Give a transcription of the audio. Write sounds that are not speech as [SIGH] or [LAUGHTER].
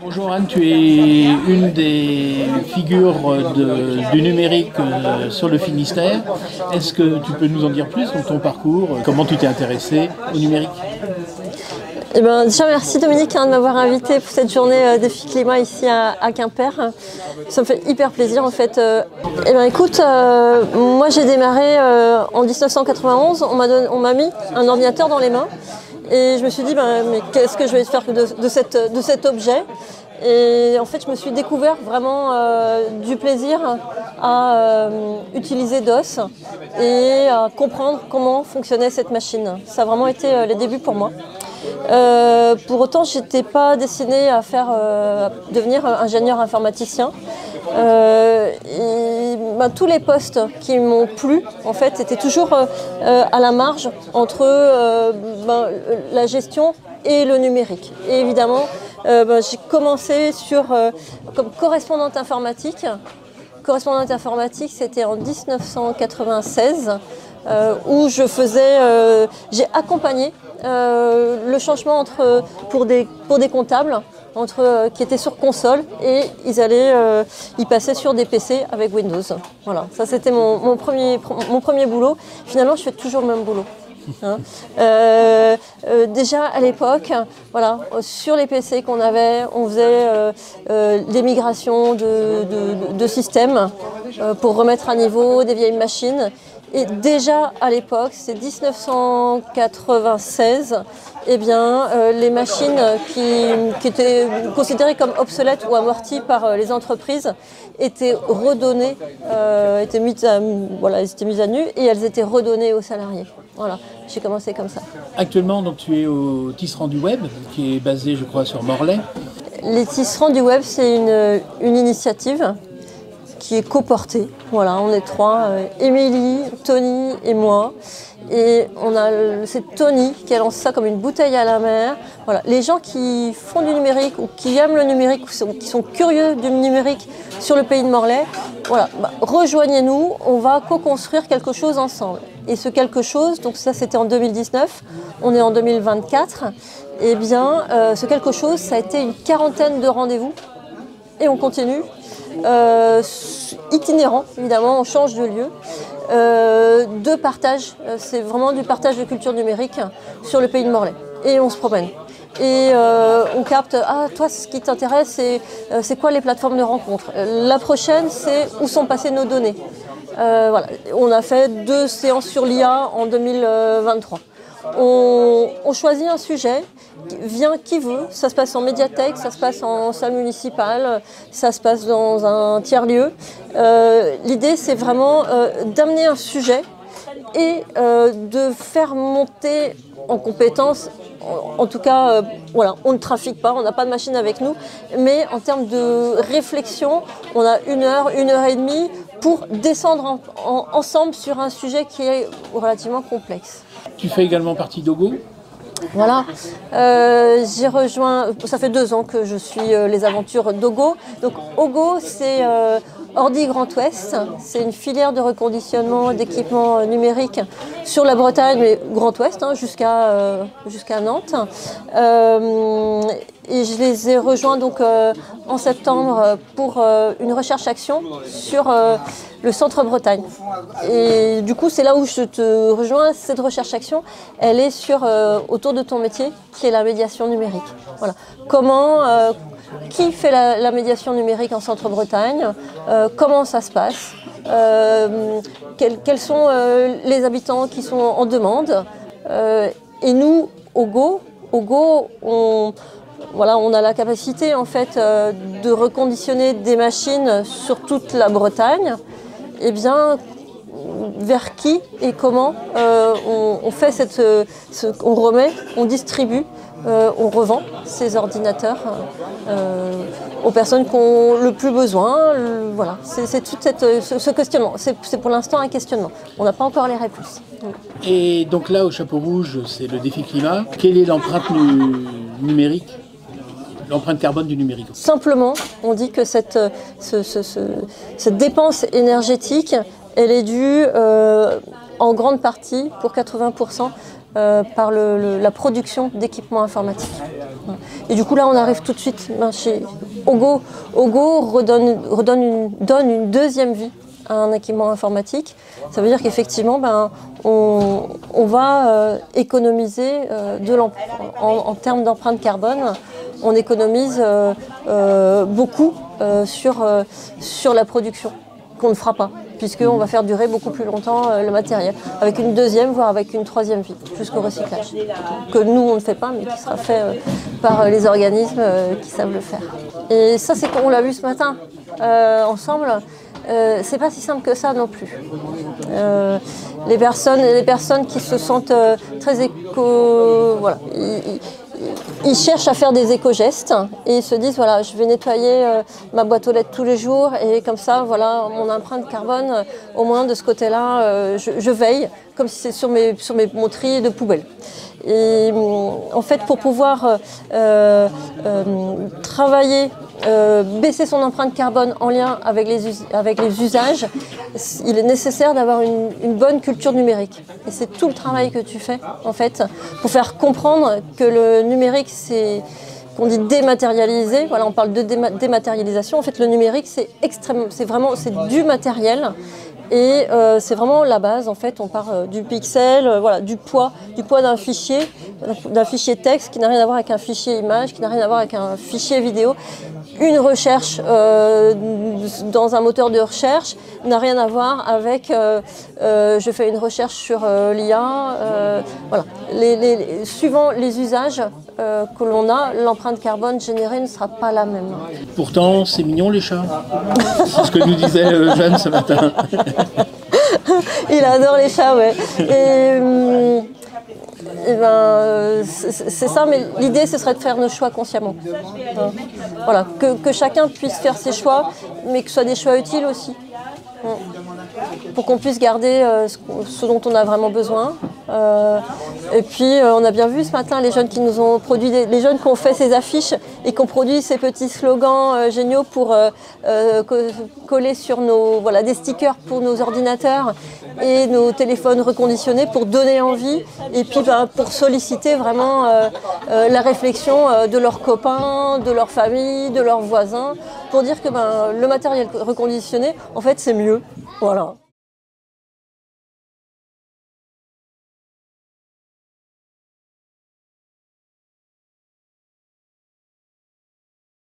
Bonjour Anne, tu es une des figures du numérique euh, sur le Finistère. Est-ce que tu peux nous en dire plus dans ton parcours Comment tu t'es intéressé au numérique? Eh ben, déjà, merci Dominique hein, de m'avoir invité pour cette journée euh, défi climat ici à, Quimper. Ça me fait hyper plaisir en fait. Euh, eh ben, écoute, euh, moi j'ai démarré euh, en 1991. On m'a donné- on m'a mis un ordinateur dans les mains et je me suis dit ben, mais qu'est-ce que je vais faire de, cet objet? Et en fait, je me suis découvert vraiment euh, du plaisir à euh, utiliser DOS et à comprendre comment fonctionnait cette machine. Ça a vraiment été euh, les débuts pour moi. Euh, pour autant, je n'étais pas destinée à faire euh, devenir ingénieur informaticien. Euh, ben, tous les postes qui m'ont plu, en fait, étaient toujours à la marge entre ben, la gestion et le numérique. Et évidemment, ben, j'ai commencé sur, comme correspondante informatique. Correspondante informatique, c'était en 1996, euh, où je faisais, euh, j'ai accompagné euh, le changement entre, pour, des, pour des comptables entre, qui étaient sur console et ils allaient y passer sur des PC avec Windows. Voilà, ça c'était mon, mon premier, mon premier boulot. Finalement, je fais toujours le même boulot. Hein. Déjà à l'époque, voilà, sur les PC qu'on avait, on faisait euh, des migrations de, de- de systèmes pour remettre à niveau des vieilles machines. Et déjà à l'époque, c'est 1996, eh bien, euh, les machines qui, qui étaient considérées comme obsolètes ou amorties par euh, les entreprises étaient redonnées, euh, étaient mises à, voilà, elles étaient mises à nu et elles étaient redonnées aux salariés. Voilà, j'ai commencé comme ça. Actuellement, donc, tu es au Tisserand du Web, qui est basé, je crois, sur Morlaix. Les tisserands du web, c'est une, une initiative qui est coportée. Voilà, on est trois, euh, Émilie, Tony et moi. Et on a c'est Tony qui a lancé ça comme une bouteille à la mer. Voilà, les gens qui font du numérique ou qui aiment le numérique ou qui sont curieux du numérique sur le pays de Morlaix, voilà, bah, rejoignez-nous, on va co-construire quelque chose ensemble. Et ce quelque chose, donc ça c'était en 2019, on est en 2024, et bien euh, ce quelque chose, ça a été une quarantaine de rendez-vous et on continue. Euh, itinérant, évidemment, on change de lieu. Euh, de partage, euh, c'est vraiment du partage de culture numérique sur le pays de Morlaix. Et on se promène. Et on capte, ah toi ce qui t'intéresse c'est quoi les plateformes de rencontre La prochaine c'est où sont passées nos données. On a fait deux séances sur l'IA en 2023. On, on choisit un sujet, vient qui veut, ça se passe en médiathèque, ça se passe en salle municipale, ça se passe dans un tiers-lieu. Euh, L'idée c'est vraiment euh, d'amener un sujet et euh, de faire monter en compétences. En, tout cas, voilà, on ne trafique pas, on n'a pas de machine avec nous, mais en termes de réflexion, on a une heure, une heure et demie pour descendre en- en- ensemble sur un sujet qui est relativement complexe. Tu fais également partie d'Ogo? Voilà, Euh, j'ai rejoint, ça fait deux ans que je suis euh, les aventures d'Ogo. Donc Ogo, c'est euh, Ordi Grand Ouest, c'est une filière de reconditionnement d'équipements euh, numériques sur la Bretagne, mais Grand Ouest, hein, jusqu'à euh, jusqu'à Nantes. Et je les ai rejoints donc euh, en septembre euh, pour euh, une recherche-action sur le centre Bretagne. Et du coup, c'est là où je te rejoins. Cette recherche-action, elle est sur autour de ton métier, qui est la médiation numérique. Voilà. Comment, qui fait la, médiation numérique en centre Bretagne Comment ça se passe quels, quels sont les habitants qui sont en demande Et nous, au Go, au Go, on voilà, on a la capacité en fait euh, de reconditionner des machines sur toute la Bretagne. Eh bien, vers qui et comment euh, on, fait cette, ce- on remet, on distribue, euh, on revend ces ordinateurs aux personnes qui ont le plus besoin. Voilà, c'est cette, ce, ce questionnement. C'est pour l'instant un questionnement. On n'a pas encore les réponses. Et donc là, au chapeau rouge, c'est le défi climat. Quelle est l'empreinte nu- numérique L'empreinte carbone du numérique. Simplement, on dit que cette, euh, dépense énergétique, elle est due euh, en grande partie, pour 80%, euh, par la production d'équipements informatiques. Et du coup, là, on arrive tout de suite ben, chez Ogo. Ogo redonne, une, donne une deuxième vie à un équipement informatique. Ça veut dire qu'effectivement, ben, on, va économiser en, en termes d'empreinte carbone, on économise euh, euh, beaucoup euh, sur, sur la production qu'on ne fera pas, puisqu'on va faire durer beaucoup plus longtemps le matériel, avec une deuxième, voire avec une troisième vie, jusqu'au recyclage, que nous, on ne fait pas, mais qui sera fait par les organismes qui savent le faire. Et ça, c'est qu'on l'a vu ce matin ensemble. C'est pas si simple que ça non plus. Les, personnes, les personnes qui se sentent très éco. Voilà, ils- cherchent à faire des éco-gestes et ils se disent voilà, je vais nettoyer euh, ma boîte aux lettres tous les jours et comme ça, voilà, mon empreinte carbone, euh, au moins de ce côté-là, euh, je, veille, comme si c'est sur, mes, sur mon tri de poubelle. Et hum, en fait, pour pouvoir euh, euh, euh, travailler, euh, baisser son empreinte carbone en lien avec les, avec les usages, il est nécessaire d'avoir une, bonne culture numérique. Et c'est tout le travail que tu fais, en fait, pour faire comprendre que le numérique, c'est qu'on dit dématérialisé, voilà, on parle de déma- dématérialisation. En fait, le numérique, c'est extrêmement, c'est vraiment, c'est du matériel. Et euh, c'est vraiment la base, en fait, on part euh, du pixel, euh, du poids, du poids d'un fichier, d'un fichier texte qui n'a rien à voir avec un fichier image, qui n'a rien à voir avec un fichier vidéo. Une recherche euh, dans un moteur de recherche n'a rien à voir avec euh, euh, je fais une recherche sur l'IA. voilà. Les- les- les- suivant les usages que l'on a, l'empreinte carbone générée ne sera pas la même. Pourtant, c'est mignon les chats. C'est ce que nous disait Jeanne ce matin. [LAUGHS] Il adore les chats, ouais. Et, hum, eh ben, c'est ça, mais l'idée, ce serait de faire nos choix consciemment. Hein. Voilà, que, chacun puisse faire ses choix, mais que ce soit des choix utiles aussi. Hein. Pour qu'on puisse garder euh, ce, dont on a vraiment besoin. Euh, et puis, euh, on a bien vu ce matin les jeunes qui nous ont produit, les jeunes qui ont fait ces affiches et qui ont produit ces petits slogans euh, géniaux pour euh, euh, co- coller sur nos, voilà, des stickers pour nos ordinateurs et nos téléphones reconditionnés pour donner envie et puis ben, pour solliciter vraiment la réflexion de leurs copains, de leur famille, de leurs voisins, pour dire que ben, le matériel reconditionné, en fait, c'est mieux. Voilà.